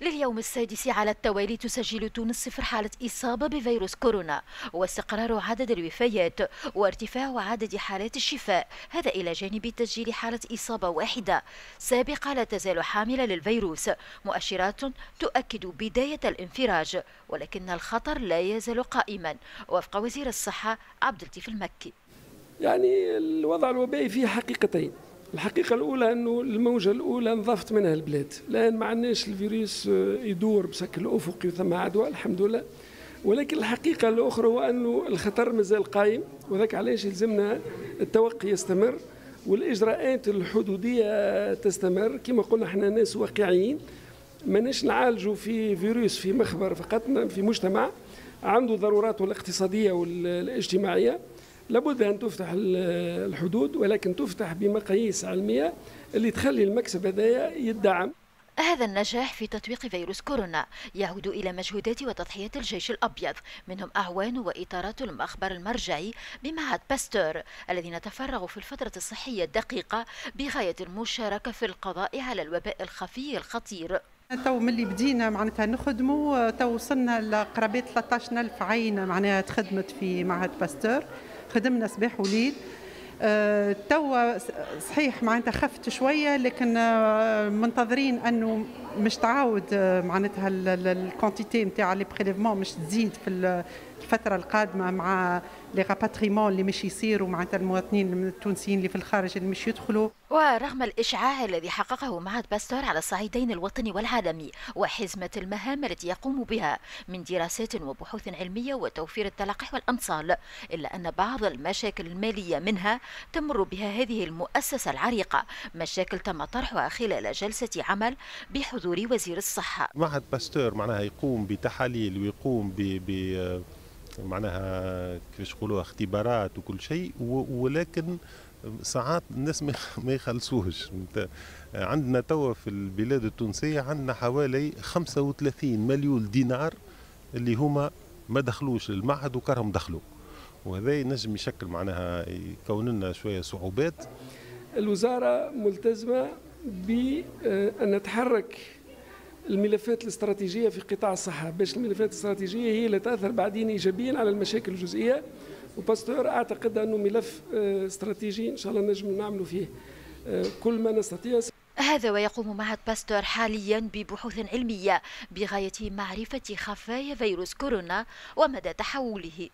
لليوم السادس على التوالي تسجل تونس صفر حالة إصابة بفيروس كورونا واستقرار عدد الوفيات وارتفاع عدد حالات الشفاء هذا إلى جانب تسجيل حالة إصابة واحدة سابقة لا تزال حاملة للفيروس مؤشرات تؤكد بداية الانفراج ولكن الخطر لا يزال قائما وفق وزير الصحة عبد اللطيف المكي. يعني الوضع الوبائي فيه حقيقتين. الحقيقة الأولى أنه الموجة الأولى انضافت منها البلاد. لأن ما عندناش الفيروس يدور بشكل أفقي ثم عدوى الحمد لله. ولكن الحقيقة الأخرى هو أنه الخطر مازال قائم وذاك علاش يلزمنا التوقي يستمر والإجراءات الحدودية تستمر. كما قلنا إحنا ناس واقعيين ماناش نعالجوا في فيروس في مخبر فقط في مجتمع عنده ضروراته الاقتصادية والاجتماعية لابد أن تفتح الحدود ولكن تفتح بمقاييس علمية اللي تخلي المكسب هذايا يدعم. هذا النجاح في تطبيق فيروس كورونا. يعود إلى مجهودات وتضحيات الجيش الأبيض. منهم أعوان وإطارات المخبر المرجعي بمعهد باستور الذين تفرغوا في الفترة الصحية الدقيقة بغاية المشاركة في القضاء على الوباء الخفي الخطير. تو ملي بدينا معناتها نخدموا تو وصلنا لقرابة 13000 عينة معناها تخدمت في معهد باستور. خدمنا صباح وليل أه توا صحيح معناتها خفت شوية لكن أه منتظرين أنه مش تعاود أه معناتها ال quantité نتاع les prélèvements مش تزيد في الفترة القادمة مع les rapatriements اللي مش يصيروا معناتها المواطنين التونسيين اللي في الخارج اللي مش يدخلوا. ورغم الإشعاع الذي حققه معهد باستور على الصعيدين الوطني والعالمي وحزمة المهام التي يقوم بها من دراسات وبحوث علمية وتوفير التلقيح والأمصال إلا أن بعض المشاكل المالية منها تمر بها هذه المؤسسة العريقة مشاكل تم طرحها خلال جلسة عمل بحضور وزير الصحة. معهد باستور معناها يقوم بتحاليل ويقوم ب, ب... معناها كيفاش يقولوا اختبارات وكل شيء ولكن ساعات الناس ما يخلصوهش. عندنا توا في البلاد التونسية عندنا حوالي 35 مليون دينار اللي هما ما دخلوش للمعهد وكرهم دخلوا. وهذا ينجم يشكل معناها يكون لنا شوية صعوبات. الوزارة ملتزمة بأن نتحرك الملفات الاستراتيجية في قطاع الصحة. باش الملفات الاستراتيجية هي اللي تأثر بعدين إيجابيا على المشاكل الجزئية. وباستور أعتقد أنه ملف استراتيجي إن شاء الله نجم نعملوا فيه. كل ما نستطيع هذا ويقوم معهد باستور حاليا ببحوث علمية بغاية معرفة خفايا فيروس كورونا ومدى تحوله.